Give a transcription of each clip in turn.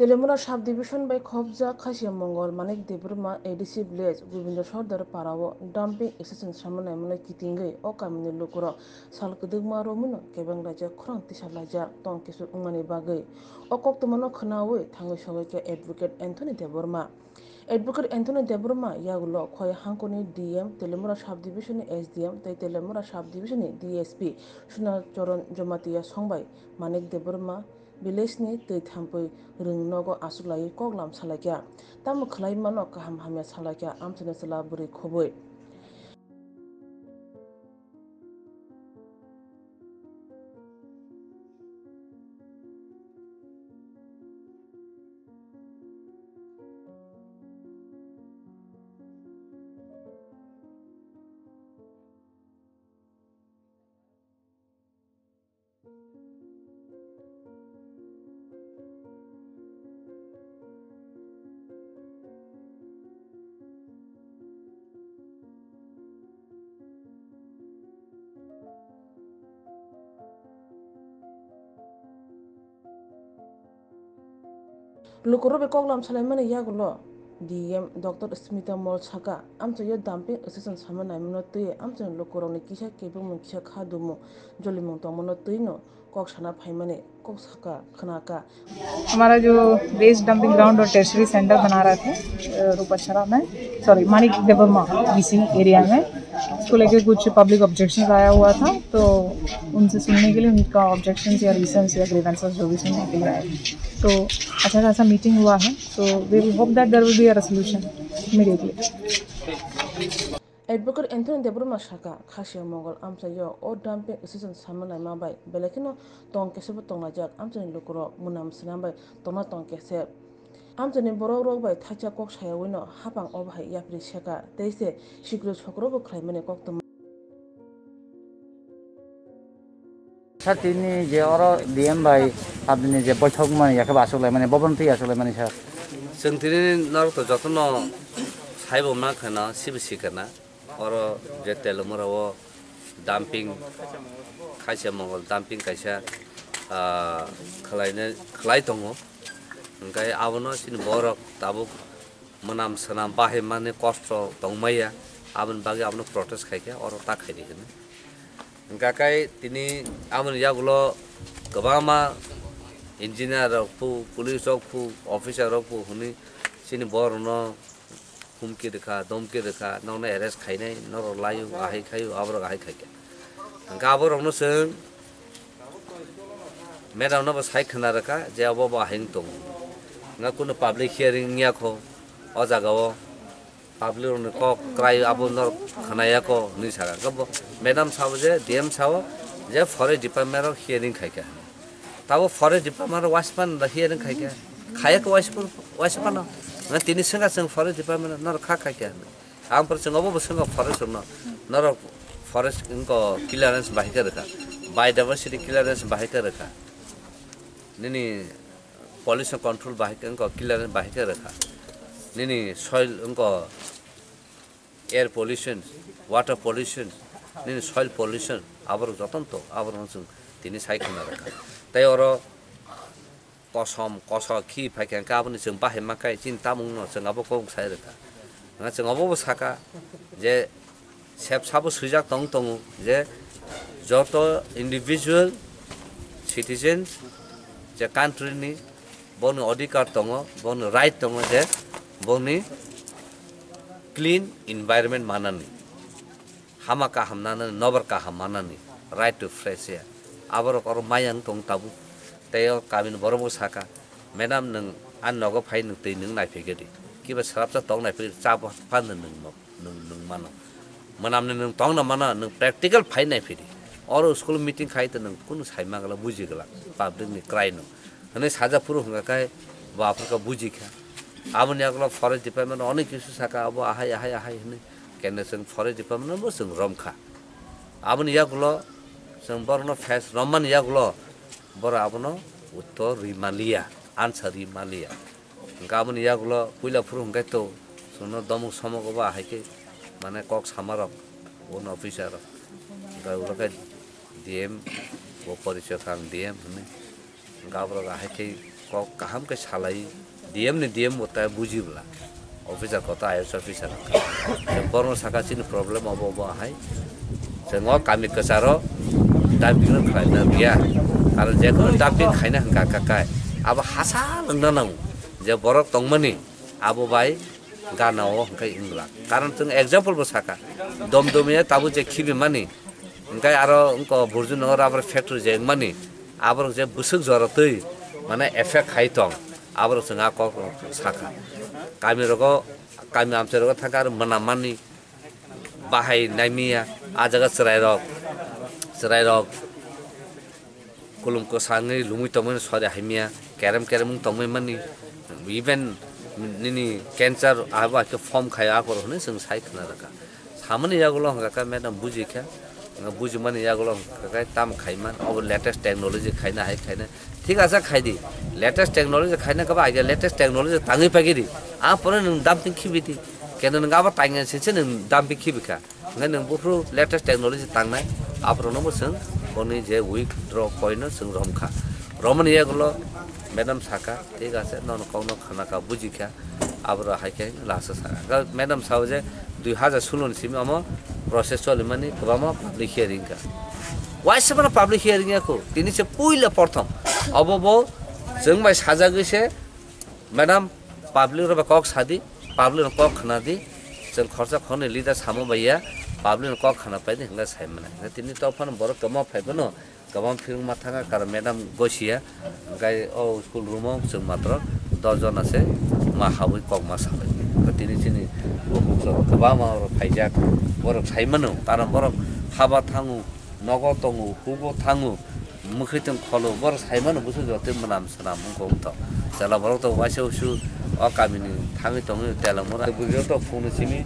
তেলেমুনা sub division বাই খবজা Khasia Mangal, Manik Debbarma ADC village, Gobinda Sardar পাড়াও ডাম্পিং এসেসন সামনে মনে কিতিঙ্গৈ ও কামিনি লুকুর। সাল কদুগমা রমুনো, কেবেং রাজা খরং তিসালাইজা টং কিশু উমানি বাগৈ। ও কক্তমানো খনাওই থাঙ্গৈ সবাইকে advocate Anthony Debbarma advocate Anthony Debbarma ইয়াগুলো খয় হাঙ্কনি ডিএম তেলেমুরা সাব ডিভিশননি এসডিএম তাই তেলেমুরা সাব ডিভিশননি DSP Sunacharan Jamatia সংবাই, Manik village ne te thampoi ring no go asulai kok lam salakya tam khlai manok ham hamya salakya am chana sala buri khoboi lukuro be koklam salai mani yagulo DM Dr. Smita Mol Saka amcha yo dumping assistant samana mino lukuro ni kisa kebo mun kisa khadumo joli mung to हमारा जो waste dumping ground और टेस्टरी centre बना रहे थे रूपचरा में sorry Manik Debbarma BC area में, उसको लेके कुछ पब्लिक ऑब्जेक्शन आया हुआ था तो उनसे सुनने के लिए, उनका ऑब्जेक्शन या रीजंस या ग्रीवेंसेस जो भी सुनने के लिए आए तो अच्छा खासा मीटिंग हुआ है तो we hope that there will be a resolution immediately Advocate Anthony Debruma Shaka Khashia Mongol amcha yo o dumping assistant samana ma bai belekino tong kese bo tong najak amcha ni lukuro munam sinam bai tona tong kese amcha ni borok rok bai thacha kok saya wino hapang o bai yapri shaka teise shigro chokro bo khlai mane kok to sir তিনি যে or DM ভাই আপনি যে বৈঠক মানে ইয়াকে আসলে মানে ববন্তি আসলে মানে স্যার जों दिनै नरक जतन साइबमा खाना सिबिसि खाना अर जे तेलमराव डाम्पिं खायसे मंगल डाम्पिं खायसे खालायनो खालाय दङ ओमफ्राय आबनो सिनि बरक दाबो मोनाम सोनाम बाहाय माने कस्त दंमाया आबन बागै आबनो प्रटेस्ट खायखे अर ताखायदिखोनो ओंखाय दिनै आबन यागुलो गोबां मा ইঞ্জিনিয়ার রকু পুলিশ রকু অফিসার রকু হুনি সিনি खुम्के देखा दम्के देखा नाउन हेरेस खायनाय नर लायो आहाय खायो अबर आहाय खायखा गाबर हुनु हमनो मेरा न बा साय खोना जे अब बा हायं त न कुन पब्लिक हियरिंग निया खो अ जागाव पाब्लिक क क्राइ अब नर खनाया को नि सागा गब मैडम साहब जे डीएम साहब जे फरे डिपार्टमेन्ट र हियरिंग खायखा ताबो फॉरेस्ट डिपार्टमेंट रो वाचमन हियरिंग खायखा खायक watchman watchman 나 디니 생각 생 파르 디바면 나로 카카게 안 벌써 너무 생각 파르스나 나로 파르스 인거 킬러런스 바이가 르카 바이다버시티 킬러런스 바이가 르카 니니 pollution control bahik engko clearance bahik rakha nini soil engko air pollution water pollution nini soil pollution আবার যতন্ত আবার তিনি সাইকেল রাখা তাই ওরা kosom koso ki paikan ka bani jeng bahe makai jin tamung no jeng abo kong sai reka na jeng abo saka je sep sabu sujak tong tong je joto individual citizen je country ni bon অধিকার তঙ্গ বন right তঙ্গ যে বনি clean environment মানানি হামাকা হামনানি নবরকা হামানানি রাইট টু ফ্রেশ এয়ার আবার কর মায়াং তং তাবু teo kamin borobo saka menam nung an nogo phai nung tei nung nai phegedi kiba sarap sa tong nai phegedi cha pan nung mo nung nung mano manam ne nung tong na mana nung practical phai nai phedi और school meeting खाई तो कुन साइमा गला बुझी गला public ने cry no हने साजा पुरु हंगा का बाप का बुझी खा अब ने अगला फॉरेस्ट डिपार्टमेंट अनेक किसु साका अब आहाय आहाय आहाय हने केने संग फॉरेस्ट डिपार्टमेंट बो संग रम खा अब ने यागलो संग बरनो फैस रमन यागलो বড় আমনো উত্তর রিমালিয়া, আনসার রিমালিয়া। গামন ইয়াগুলো পুইলা ফুরু হঙ্গাইতো শুন দমক সমক বা হাইকে মানে কক সামারক, ওন অফিসার। ওগুলোকে ডিএম ও পরিচয় খান ডিএম হমে গাবর হাইকে কক কাহামকে সালাই ডিএম নি ডিএম ওটা বুঝিবলা। অফিসার কথা আইএস অফিসার। বর্ণ সাকাচিন প্রবলেম অব হাই। সে কামি কেসারও डाम्पिं खालामनो गैया आरो जेखुनु डाम्पिं खायनो हांखा काकाय आबो हासा लोंनो नांगौ जे बरफ दंमोननि आबो बाय गानाव हांखाय इंला कारण जों एग्जाम्पलबो साका दमदमिया ताबो जे खिबि मानि ओंखाय आरो अंक बुर्जु नगर आबर फेक्टरि जे मानि आबर जे बुसुक जर दै माने एफेक्ट खाय दं आबर जोंहा क साका गामि रगो गामि आमचे रगो थाका आरो मोनामानि बाहायनाय मिया आजागा सेराय cerai rok kolom ko sangi lumui tomen swade haimia kerem kerem tomai mani even nini cancer ahwa ke form khaya kor hone sing sai khana raka samne yagulo haka madam buji kha बुझ मन यागल तम खाईमान अब latest technology खाईना है खाईना ठीक आसा खाई the latest technology खाईना कब आगे लेटेस्ट टेक्नोलॉजी तांगी पागी दी आ पर नों दाम पिं खिबी दी केन नों गाबा तांगे सिसे नों दाम पिं खिबिखा नों बुफ्रु लेटेस्ट टेक्नोलॉजी तांगनाय 앞으로는 무슨 본인이 제 위드로 코인을 승rom 카 রমন ইয়াগুলো ম্যাডাম সাকা ঠিক আছে নন কখনো খানা খা বুঝি খা আবার হাইকে লাসে সাকা ম্যাডাম সাও যে দুই হাজার ষোলো সিমি আমার প্রসেস চলে মানে কবামা পাবলিক হিয়ারিং কা ওয়াই সে মানে পাবলিক হিয়ারিং কো তিনি সে পুইলে প্রথম অব বউ जों बाय साजा गैसे ম্যাডাম পাবলিক কক সাদি পাবলিক কক খানা দি जों খরচা খনে লিডার সামো বাইয়া पाब्लिन क खाना पाइदे हंगा साइम मना तिनी तो फन बर कमा फाइबो न कमा फिर माथा कार मैडम गोसिया गाय ओ स्कूल रूम जों मात्र 10 जना से मा हाबै कक मा साबै तिनी तिनी बहुक कबा मा र फाइजाक बर साइमन तार बर हाबा थाङु नगो तङु हुगो थाङु मुखैतं खलो बर साइमन बुसु जते मनाम सनाम गम त चला बर त वासे उसु अ कामिनि थाङै तङै तेलमरा बुजो त फोन सिमी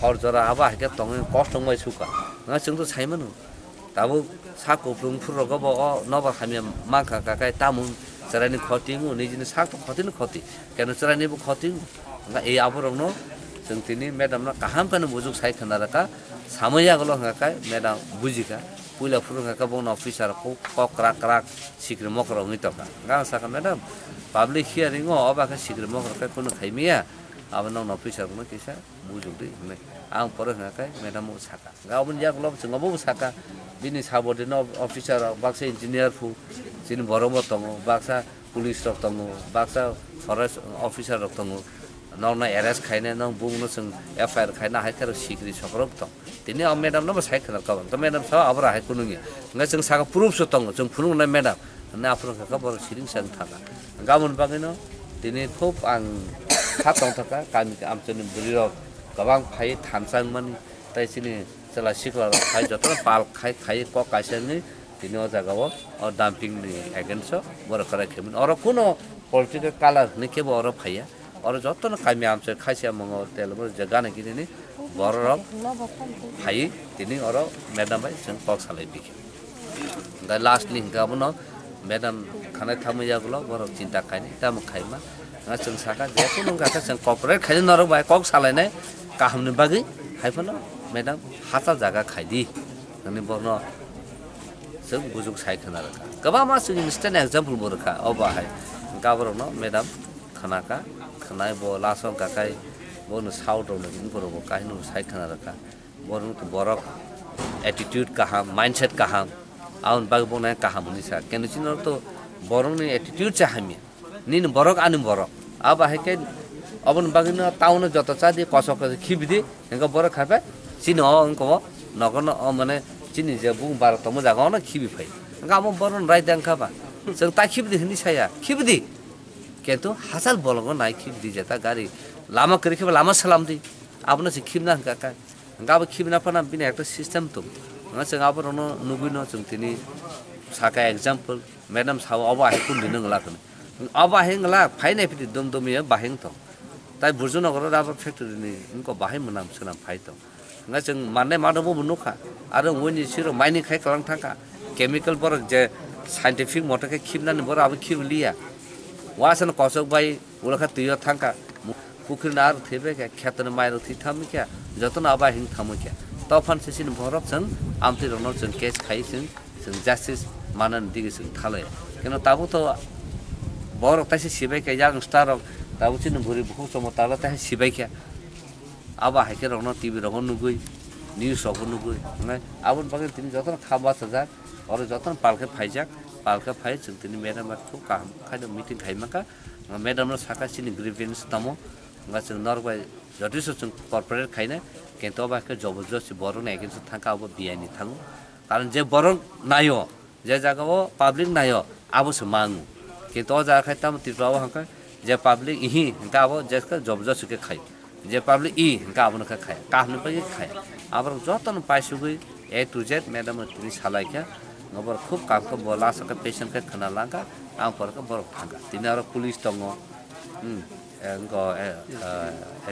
hor jora aba hike tongi kosong mai suka na chung to chai manu tabu sak kuplung phur rogo bo o noba khami ma ka ka kai tamun charani khoti ngu ni jini sak to khoti ni khoti keno charani bu khoti ngu nga ei abu rong no chung tini madam na kaham kanu bujuk sai khana raka samaya golo nga kai madam bujika পুইলা ফুল কাকা বন officer খুব cock রাক রাক সিগ্রি মকর অঙ্গি টকা গান সাকা madam public hearing অবাকা সিগ্রি মকর কোনো খাইমিয়া আবার নন অফিসার কোনো কিসা bujukdi me ang pore hna kai madam saka ga obun jak lob chung obu saka bini sabodin officer baksa engineer fu sin boromo tongo baksa police rok tongo baksa forest officer rok tongo নরনা erase খাইনে নং বুংনো সং FIR খাইনা হাইকার সিকরি সকরব তং তিনি আ ম্যাডাম নব সাই খানা কবন তো ম্যাডাম সব আবরা হাই কুনুং ঙ্গা সং সাগা প্রুফ সো তং সং ফুনুং না ম্যাডাম না আফর কাকা বড় সিরিং সং থাকা গামন বাগিনো তিনি খুব আং খাতং থাকা কামি আমচনি বুড়ি রক थानसां मानि ताइ सिनि जेला सिख्ला खाइ जत पाल खाइ खाइ क काइसानि दिनै अ जागाव अ डाम्पिंनि एगेन्स्ट बर करे खेमिन अर कुनो पलिटिकल कालार नि केबो अर फाइया अरू जति नै कामी आउँछ खाइसिया मगाउ तेलबो जग्गा नै किने बर र भाइ तिनी अरू म्याडम भाइ जों पक्सालाई बिखे दा लास्टनि हिंगा अब न म्याडम खानाय थामै जागुल बर चिन्ता खाइने दाम खाइमा nga जों साका जेखौ नों गाखा जों कपरेट खाइनो नरक बाय कक सालायनाय काहामनि बागै हाइफोन म्याडम हाता जागा खाइदि नोंनि बरन जों बुजुग साइखोना रोखा गोबां मा जों इन्स्टेन्ट एक्जाम्पल बरखा अबाहाय गाबरन म्याडम खानाका खानाय ब लासन काकाय बनो साउथ नो बरबो काहिनो साइखना रखा बरन तो बरक एटीट्यूड काहाम माइंडसेट काहाम आउन बाग बनाय काहाम निसा केन चिन तो बरन नि एटीट्यूड चा हामी निन बरक आनि बरक अब हाइके अबन बागिन टाउन जत चादि कसक खिबिदि हेंगा बरक खापे चिन ह अंको नगन अ माने चिनि जे बुं बार तम जागा न खिबि फाइ हेंगा अब बरन राइ दांखाबा जों ता खिबिदि हनि साया खिबिदि কিন্তু হাজার বলঙ্গ নাই খিপ দি যেতা গাড়ি লামা করে খেবে লামা সালাম দি আপনার সে খিপ না কাকা গাবো খিপ না ফানা বিনা একটা সিস্টেম তো जों आबर नुबैनो जों दिनै साका एग्जाम्पल मेडाम साव अब आहाय कुन्दी नों लाखोनो अब आहाय ला फाइनाय फिति दम दमिया बाहें तो তাই বুর্জনগরের রাবার ফ্যাক্টরিনি ইনকো বাহাই মোনাম সোনাম ফাইতম হ্যাঁ মানে মানবো মনোখা আর ওই সিরো মাইনি খাই খালাং থাকা। কেমিক্যাল বরক যে সাইন্টিফিক মতকে খিবনানি বর আমি খিব লিয়া ওয়াসন কসক বাই ওলাখা তুই থাকা। পুকুর না আর থেবে কে, খেতন মায়ের থি থামি কে, যতন আবা হিং থামি কে। তখন সে সিন সঙ্গ আমি রনল রন কেস খাই সন সন জাস্টিস মানান দিকে সন থালে। কেন তাবো তো বড় তাইসে সিবে কে যাং Starc tabu chini buri buku somo tala taisi sibai ke aba haike rok no tv rok nugui ngai abon bagai tini joton khaba sajak oro joton palke phaijak palke phai chung tini madam ak khu kaham khaido meeting khai maka madam no saka chini grievance tamo nga chung norbai যথেষ্ট chung corporate খাইনা কিন্তু বা কে জবরদস্তি বরং against থাকা আবো বিআইনি থাঙ্গু কারণ যে বরং নাইও যে জায়গাও পাবলিক নাইও আবসো মাঙ্গু কিন্তু ও জায়গা খাইতাম যে পাবলিক ইহি হাঁকা আবো যে জবরদস্তিকে খাই। যে পাবলিক ই হাঁকা আবনো খায়, কাহনো পাই খায়। আবার যতন পাইসুগুই এ টু জেড ম্যাডাম তিনি সালাইখা নবর খুব কামকে বলা সকে পেশেন্টকে খানা লাঙ্কা আম পরকে বরফ থাঙ্গা তিনি আরও পুলিশ দङ engko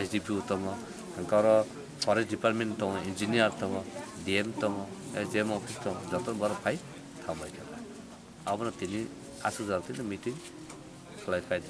SDPU tongo engkoro forest department tongo engineer tongo DM tongo JM office tongo যত বড় ফাই থামাই যাবে আমরা তিনি আসু যাতে মিটিং ফ্লাই ফাই